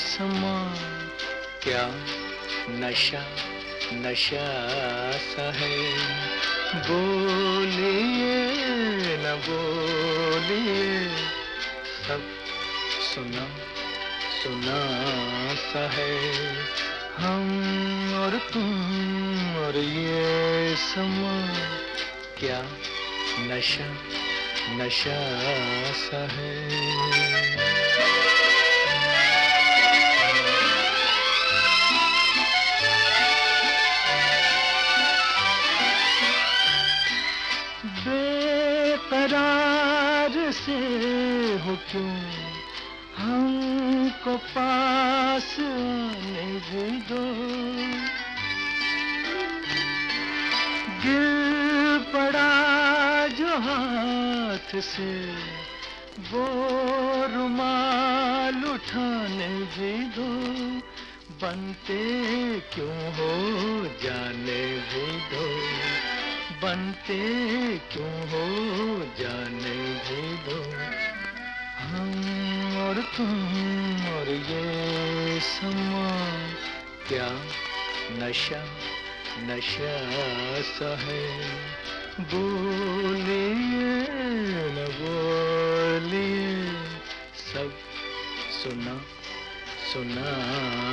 समा क्या नशा नशा सा है। बोलिए, न बोलिए, सब सुना सुना सा है। हम और तुम और ये समा क्या नशा नशा सा है। से हो क्यों हमको पास आने दो। गिर पड़ा जो हाथ से, वो रुमाल उठाने भी दो। बनते क्यों हो जाने भी दो। बनते क्यों हो जाने भी दो। हम और तुम और ये समा क्या नशा नशा सा है। बोलिए न बोलिए, सब सुना सुना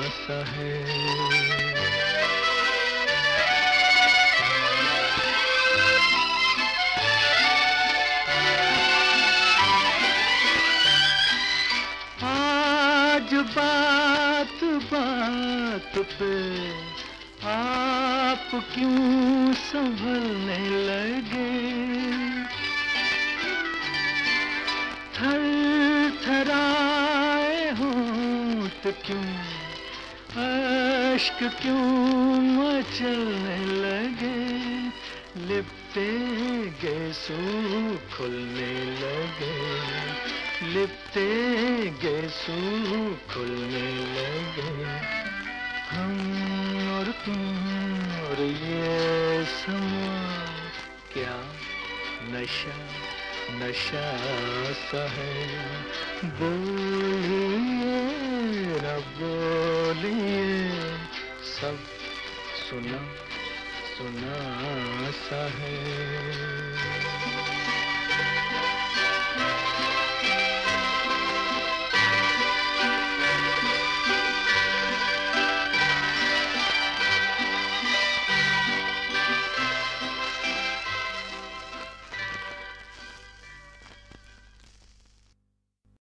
सा है। आज बात बात पे आप क्यों संभलने लगे? थर थराए हों तो क्यों, अश्क क्यों मचलने लगे? लिपटे गए सू खुलने लिपटे गए सू खुलने लगे। हम और तुम और ये समा क्या नशा नशा सा है? बोलिए न बोलिए, सब सुना सुना सा है।